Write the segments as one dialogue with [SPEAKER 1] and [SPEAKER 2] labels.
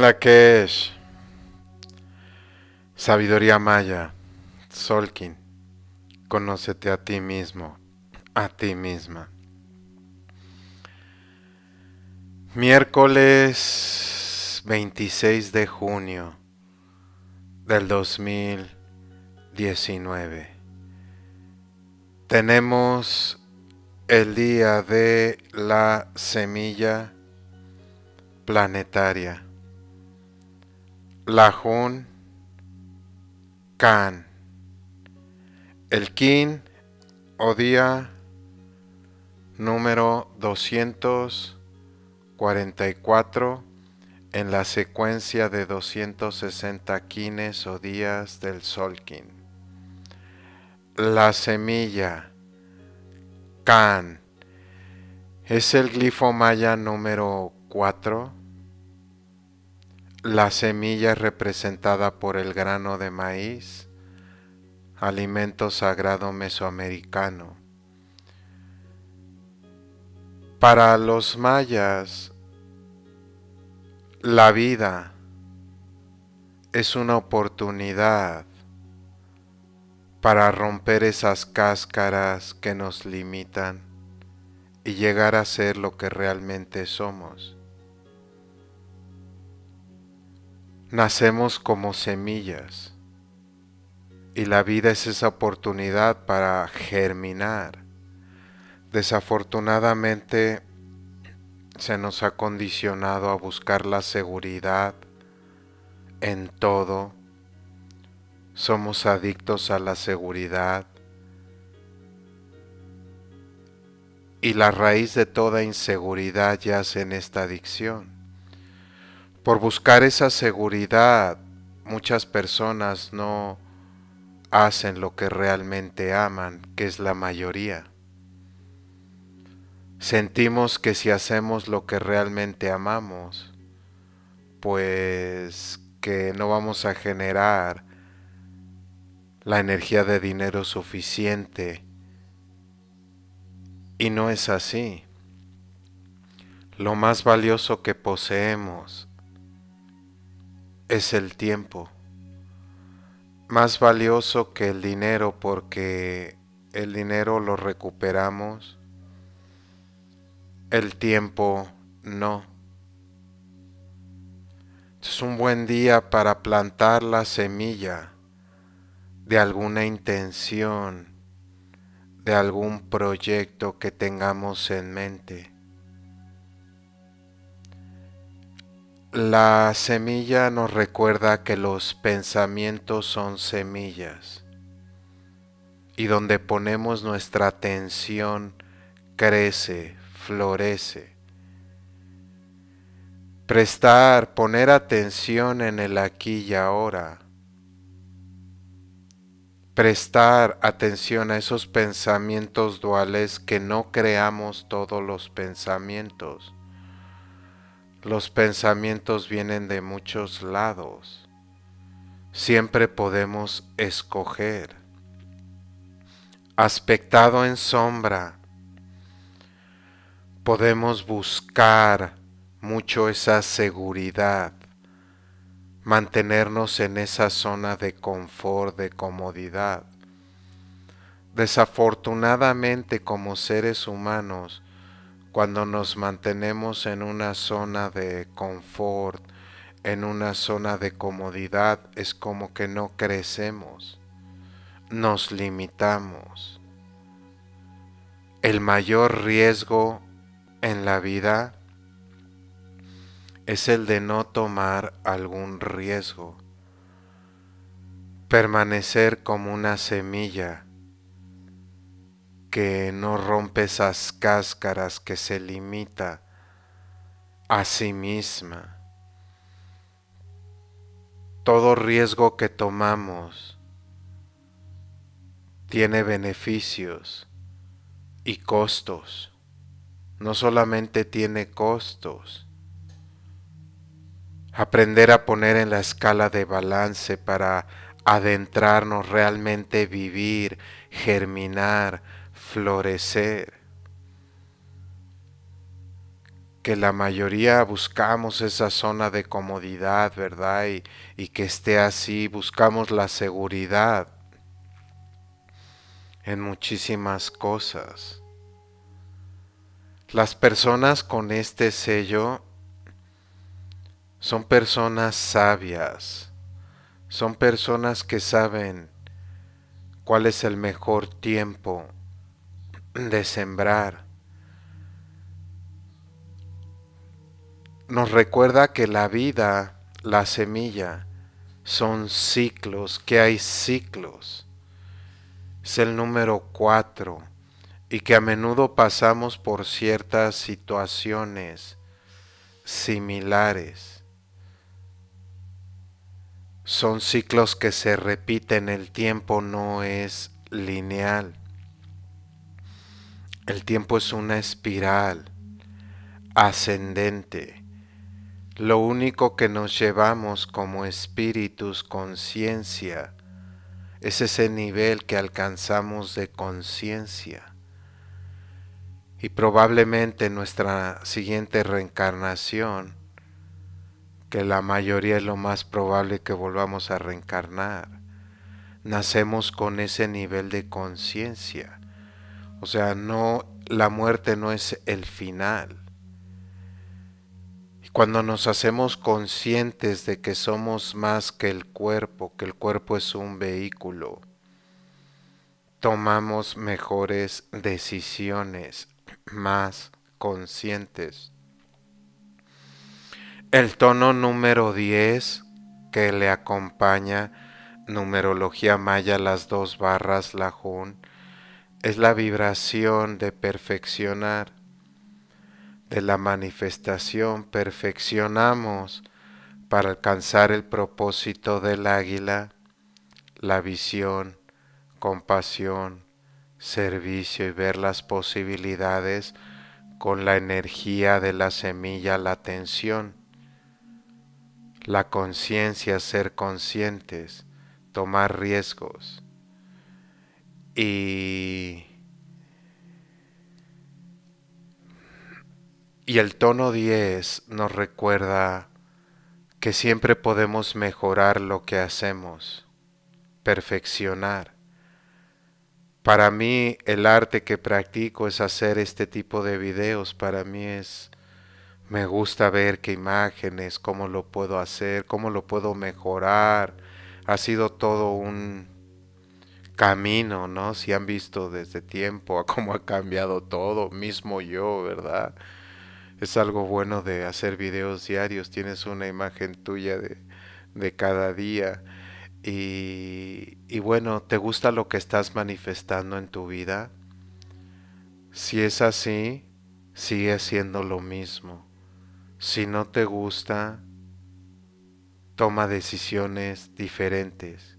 [SPEAKER 1] Lakesh. Sabiduría maya. Solkin. Conócete a ti mismo, a ti misma. Miércoles 26 de junio del 2019. Tenemos el día de la semilla planetaria. Lajun Kan. El Kin o día número 244 en la secuencia de 260 kines o días del Solkin. La semilla Kan es el glifo maya número 4 la semilla es representada por el grano de maíz, alimento sagrado mesoamericano. Para los mayas, la vida es una oportunidad para romper esas cáscaras que nos limitan y llegar a ser lo que realmente somos. Nacemos como semillas y la vida es esa oportunidad para germinar. Desafortunadamente se nos ha condicionado a buscar la seguridad en todo. Somos adictos a la seguridad. Y la raíz de toda inseguridad yace en esta adicción. Por buscar esa seguridad, muchas personas no hacen lo que realmente aman, que es la mayoría. Sentimos que si hacemos lo que realmente amamos, pues que no vamos a generar la energía de dinero suficiente. Y no es así. Lo más valioso que poseemos es el tiempo, más valioso que el dinero porque el dinero lo recuperamos, el tiempo no. Es un buen día para plantar la semilla de alguna intención, de algún proyecto que tengamos en mente. La semilla nos recuerda que los pensamientos son semillas y donde ponemos nuestra atención crece, florece. Prestar, poner atención en el aquí y ahora. Prestar atención a esos pensamientos duales que no creamos todos los pensamientos los pensamientos vienen de muchos lados. Siempre podemos escoger. Aspectado en sombra, podemos buscar mucho esa seguridad, mantenernos en esa zona de confort, de comodidad. Desafortunadamente como seres humanos, cuando nos mantenemos en una zona de confort, en una zona de comodidad, es como que no crecemos, nos limitamos. El mayor riesgo en la vida es el de no tomar algún riesgo, permanecer como una semilla que no rompe esas cáscaras, que se limita a sí misma. Todo riesgo que tomamos tiene beneficios y costos. No solamente tiene costos. Aprender a poner en la escala de balance para adentrarnos realmente, vivir, germinar, florecer. que la mayoría buscamos esa zona de comodidad, ¿verdad? Y, y que esté así, buscamos la seguridad en muchísimas cosas. Las personas con este sello son personas sabias, son personas que saben cuál es el mejor tiempo de sembrar. Nos recuerda que la vida, la semilla, son ciclos, que hay ciclos. Es el número cuatro y que a menudo pasamos por ciertas situaciones similares. Son ciclos que se repiten, el tiempo no es lineal. El tiempo es una espiral ascendente. Lo único que nos llevamos como espíritus, conciencia, es ese nivel que alcanzamos de conciencia. Y probablemente nuestra siguiente reencarnación que la mayoría es lo más probable que volvamos a reencarnar. Nacemos con ese nivel de conciencia. O sea, no la muerte no es el final. Y cuando nos hacemos conscientes de que somos más que el cuerpo, que el cuerpo es un vehículo, tomamos mejores decisiones, más conscientes el tono número 10 que le acompaña, numerología maya, las dos barras, la jun, es la vibración de perfeccionar, de la manifestación. Perfeccionamos para alcanzar el propósito del águila, la visión, compasión, servicio y ver las posibilidades con la energía de la semilla, la atención la conciencia, ser conscientes, tomar riesgos. Y, y el tono 10 nos recuerda que siempre podemos mejorar lo que hacemos, perfeccionar. Para mí el arte que practico es hacer este tipo de videos, para mí es me gusta ver qué imágenes, cómo lo puedo hacer, cómo lo puedo mejorar. Ha sido todo un camino, ¿no? Si han visto desde tiempo a cómo ha cambiado todo, mismo yo, ¿verdad? Es algo bueno de hacer videos diarios, tienes una imagen tuya de, de cada día. Y, y bueno, ¿te gusta lo que estás manifestando en tu vida? Si es así, sigue haciendo lo mismo si no te gusta, toma decisiones diferentes.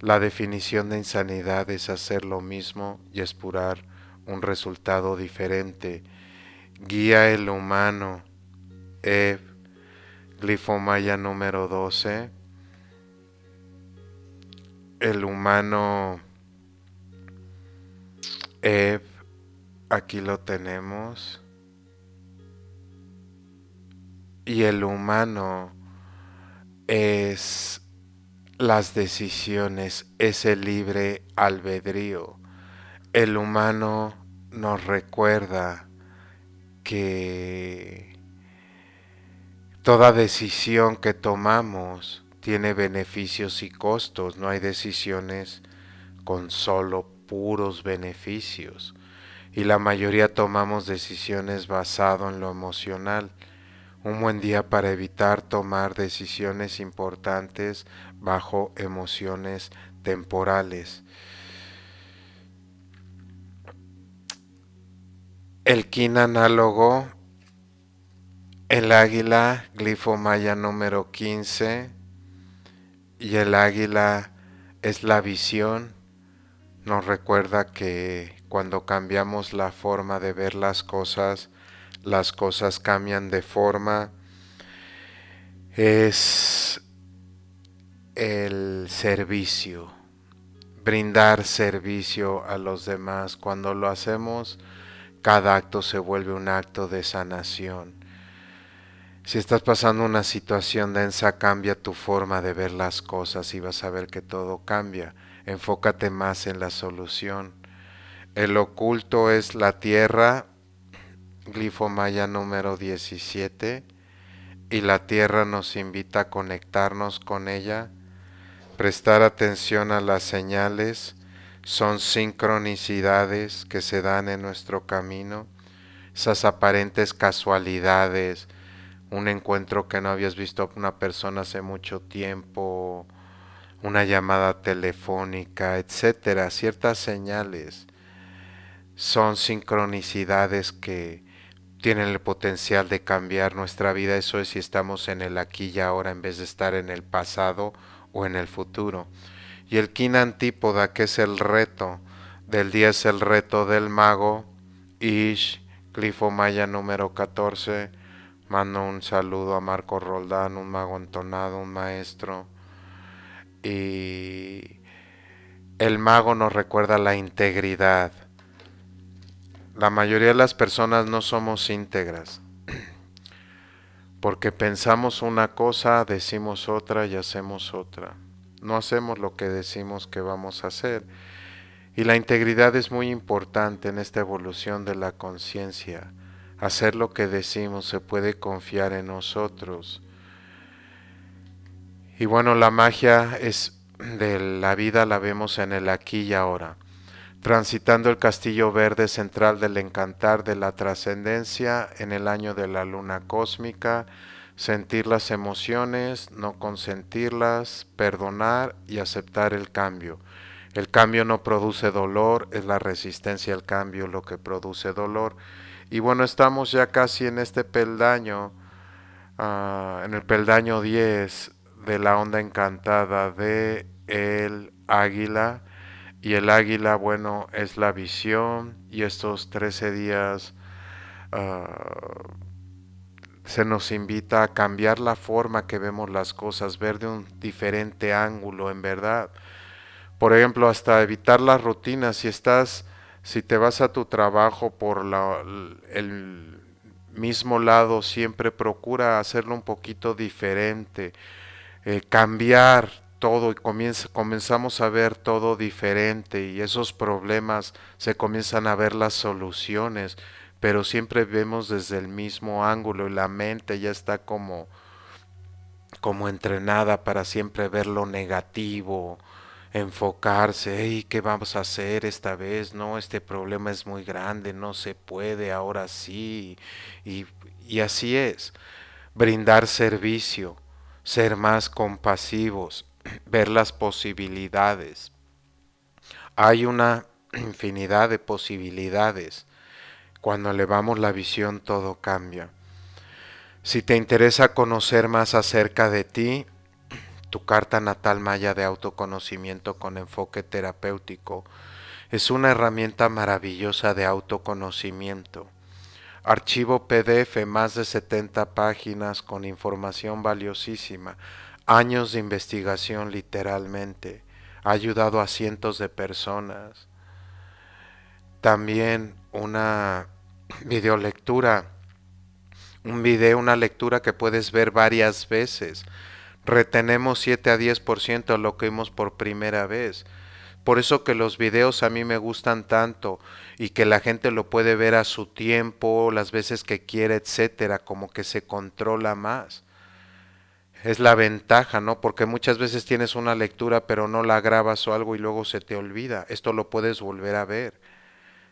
[SPEAKER 1] La definición de insanidad es hacer lo mismo y esperar un resultado diferente. Guía el humano. Ev, glifomaya número 12. El humano Ev, aquí lo tenemos. y el humano es las decisiones, ese libre albedrío. El humano nos recuerda que toda decisión que tomamos tiene beneficios y costos, no hay decisiones con solo puros beneficios. Y la mayoría tomamos decisiones basado en lo emocional. Un buen día para evitar tomar decisiones importantes bajo emociones temporales. El kin análogo, el águila, glifo maya número 15, y el águila es la visión, nos recuerda que cuando cambiamos la forma de ver las cosas, las cosas cambian de forma, es el servicio, brindar servicio a los demás. Cuando lo hacemos, cada acto se vuelve un acto de sanación. Si estás pasando una situación densa, cambia tu forma de ver las cosas y vas a ver que todo cambia. Enfócate más en la solución. El oculto es la tierra, glifo maya número 17, y la tierra nos invita a conectarnos con ella, prestar atención a las señales, son sincronicidades que se dan en nuestro camino, esas aparentes casualidades, un encuentro que no habías visto a una persona hace mucho tiempo, una llamada telefónica, etcétera, ciertas señales son sincronicidades que tienen el potencial de cambiar nuestra vida. Eso es si estamos en el aquí y ahora en vez de estar en el pasado o en el futuro. Y el kin antípoda, que es el reto del día, es el reto del mago. Ish, Clifo Maya número 14. Mando un saludo a Marco Roldán, un mago entonado, un maestro. Y el mago nos recuerda la integridad. La mayoría de las personas no somos íntegras. Porque pensamos una cosa, decimos otra y hacemos otra no hacemos lo que decimos que vamos a hacer. Y la integridad es muy importante en esta evolución de la conciencia. Hacer lo que decimos se puede confiar en nosotros. Y bueno, la magia es de la vida la vemos en el aquí y ahora. Transitando el castillo verde central del encantar de la trascendencia en el año de la luna cósmica, sentir las emociones, no consentirlas, perdonar y aceptar el cambio. El cambio no produce dolor, es la resistencia al cambio lo que produce dolor. Y bueno, estamos ya casi en este peldaño, ah, en el peldaño 10 de la onda encantada de el águila. Y el águila, bueno, es la visión y estos 13 días... Ah, se nos invita a cambiar la forma que vemos las cosas, ver de un diferente ángulo, en verdad. Por ejemplo, hasta evitar las rutinas. Si estás, si te vas a tu trabajo por el mismo lado, siempre procura hacerlo un poquito diferente, eh, cambiar todo y comenzamos a ver todo diferente y esos problemas se comienzan a ver las soluciones pero siempre vemos desde el mismo ángulo y la mente ya está como como entrenada para siempre ver lo negativo, enfocarse, hey, ¿qué vamos a hacer esta vez? No, este problema es muy grande, no se puede, ahora sí. Y, y así es, brindar servicio, ser más compasivos, ver las posibilidades. Hay una infinidad de posibilidades cuando elevamos la visión todo cambia. Si te interesa conocer más acerca de ti, tu carta natal maya de autoconocimiento con enfoque terapéutico es una herramienta maravillosa de autoconocimiento. Archivo PDF, más de 70 páginas con información valiosísima, años de investigación literalmente, ha ayudado a cientos de personas. También una videolectura, un video, una lectura que puedes ver varias veces. Retenemos 7 a 10% de lo que vimos por primera vez. Por eso que los videos a mí me gustan tanto y que la gente lo puede ver a su tiempo, las veces que quiere, etcétera, como que se controla más. Es la ventaja, ¿no? Porque muchas veces tienes una lectura pero no la grabas o algo y luego se te olvida. Esto lo puedes volver a ver.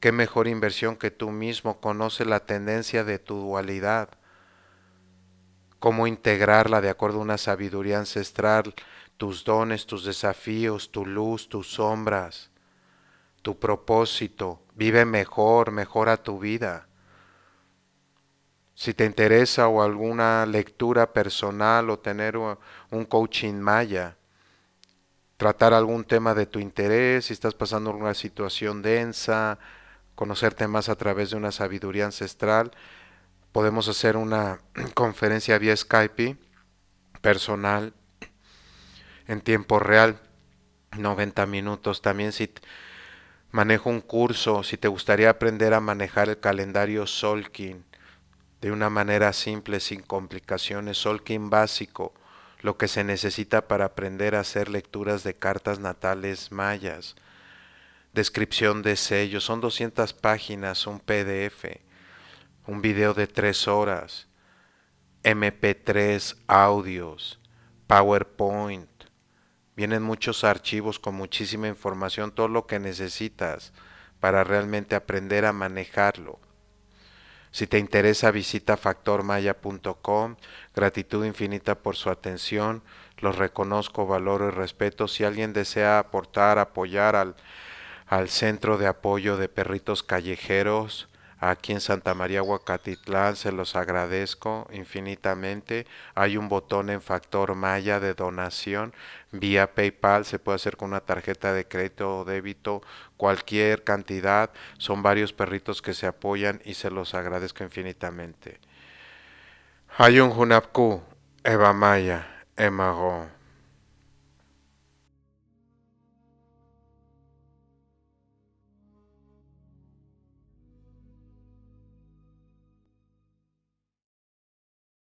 [SPEAKER 1] Qué mejor inversión que tú mismo conoce la tendencia de tu dualidad, cómo integrarla de acuerdo a una sabiduría ancestral, tus dones, tus desafíos, tu luz, tus sombras, tu propósito. Vive mejor, mejora tu vida. Si te interesa o alguna lectura personal o tener un coaching maya, tratar algún tema de tu interés, si estás pasando una situación densa, conocerte más a través de una sabiduría ancestral. Podemos hacer una conferencia vía Skype personal en tiempo real, 90 minutos. También si Manejo un curso, si te gustaría aprender a manejar el calendario Solkin de una manera simple, sin complicaciones, Solkin básico, lo que se necesita para aprender a hacer lecturas de cartas natales mayas, descripción de sellos, son 200 páginas, un PDF, un video de 3 horas, MP3, audios, PowerPoint, vienen muchos archivos con muchísima información, todo lo que necesitas para realmente aprender a manejarlo. Si te interesa, visita factormaya.com. Gratitud infinita por su atención. Los reconozco, valoro y respeto. Si alguien desea aportar, apoyar al, al Centro de Apoyo de Perritos Callejeros, aquí en Santa María Huacatitlán, se los agradezco infinitamente. Hay un botón en Factor Maya de donación vía PayPal, se puede hacer con una tarjeta de crédito o débito, cualquier cantidad. Son varios perritos que se apoyan y se los agradezco infinitamente. Hay un Hunapku, Eva Maya, Emago.